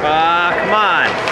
Ah, uh, come on.